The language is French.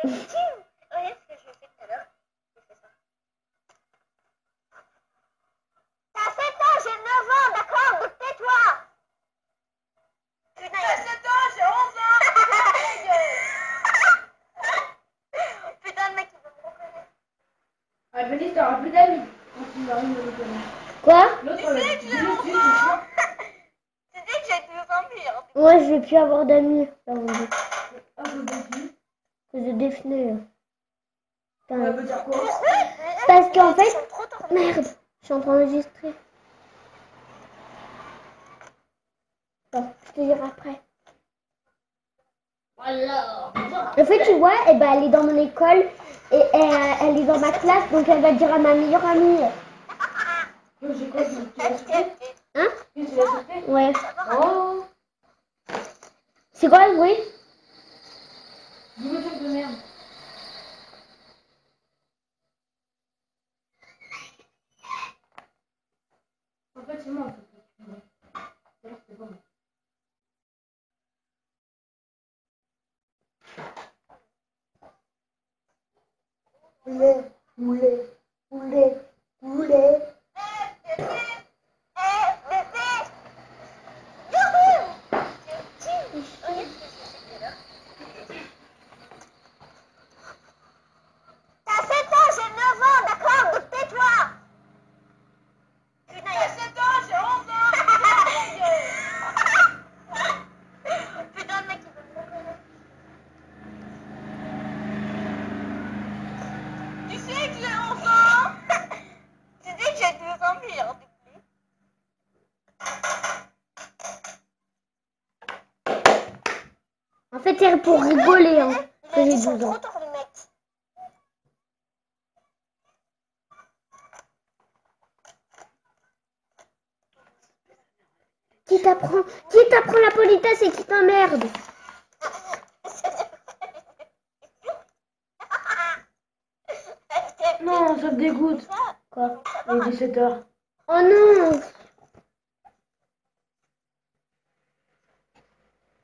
T'as 7 ans, j'ai 9 ans, d'accord tais-toi T'as 7 ans, j'ai 11 ans Putain, mec, il veut me reconnaître. Plus d'amis tu. Quoi Tu sais que j'ai plus en hein. je vais plus avoir d'amis. Que je quoi Parce qu'en fait, merde, je suis en train d'enregistrer. Bon, je te dirai après. Voilà. En fait, tu vois, eh ben, elle est dans mon école et elle, elle est dans ma classe, donc elle va dire à ma meilleure amie. Hein? Ouais. Oh C'est quoi le bruit? Double truc de merde. En fait, c'est moi. en fait. Ouais, c'est pas moi. Poulet, poulet, poulet, poulet. T'as 7 ans, j'ai 9 ans, d'accord Donc tais-toi Putain, il y a 7 ans, j'ai 11 ans Putain, le mec, il veut me mourir. Tu sais que j'ai 11 ans Tu dis que j'ai 2 ans pire, depuis. En fait, c'est pour rigoler, hein, que j'ai Ils sont 12 ans. Qui t'apprend Qui t'apprend la politesse et qui t'emmerde? Non, ça me dégoûte. Quoi? Il est 17h. Oh non